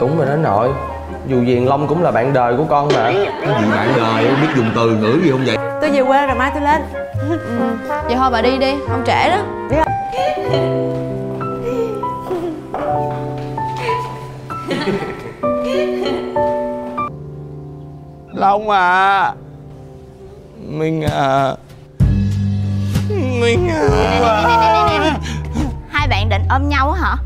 đúng rồi đó nội. Dù gì long cũng là bạn đời của con mà. Cái gì bạn đời biết dùng từ ngữ gì không vậy? Tôi về quê rồi mai tôi lên. Ừ. vậy thôi bà đi đi không trễ đó. Long à mình à mình à. Hai bạn định ôm nhau á hả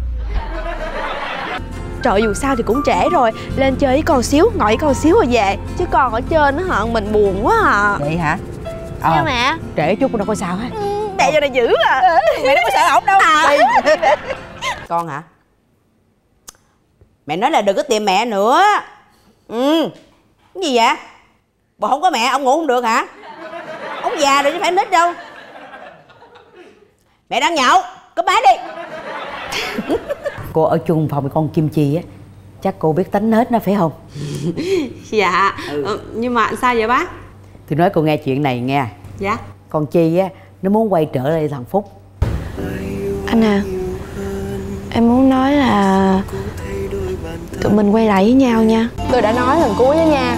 Trời dù sao thì cũng trễ rồi. Lên chơi với con xíu, ngồi với con xíu rồi về. Chứ còn ở trên nó hả, mình buồn quá à. Vậy hả? Sao ờ mẹ? trễ chút cũng đâu có sao hết. Mẹ giờ này dữ à. Mẹ đâu có sợ ổng đâu. À. Con hả? Mẹ nói là đừng có tìm mẹ nữa. Ừ. Cái gì vậy? Bộ không có mẹ ông ngủ không được hả? Ông già rồi chứ phải nít đâu. Mẹ đang nhậu. Cúp máy đi cô ở chung phòng với con kim chi á chắc cô biết tính nết nó phải không? Dạ, ờ, nhưng mà sao vậy bác? tôi nói cô nghe chuyện này nghe. Dạ. Con chi á nó muốn quay trở lại thằng phúc. Anh à Em muốn nói là Tụi mình quay lại với nhau nha. Tôi đã nói lần cuối đó nha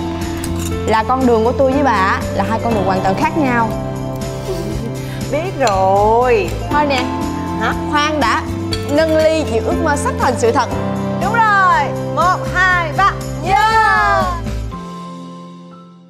Là con đường của tôi với bà Là hai con đường hoàn toàn khác nhau. Biết rồi. Thôi nè Hả? Khoan đã nâng ly giữa ước mơ sắp thành sự thật. Đúng rồi. Một hai ba.